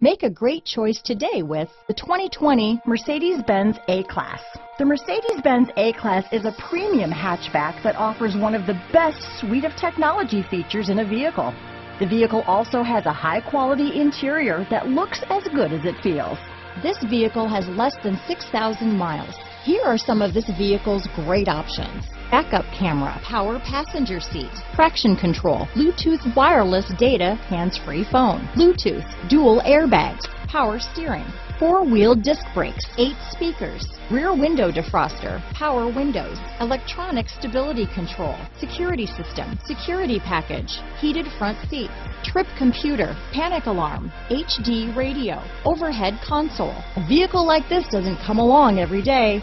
Make a great choice today with the 2020 Mercedes-Benz A-Class. The Mercedes-Benz A-Class is a premium hatchback that offers one of the best suite of technology features in a vehicle. The vehicle also has a high-quality interior that looks as good as it feels. This vehicle has less than 6,000 miles. Here are some of this vehicle's great options. Backup camera, power passenger seat, traction control, Bluetooth wireless data, hands-free phone, Bluetooth, dual airbags, power steering, four-wheel disc brakes, eight speakers, rear window defroster, power windows, electronic stability control, security system, security package, heated front seats, trip computer, panic alarm, HD radio, overhead console. A vehicle like this doesn't come along every day.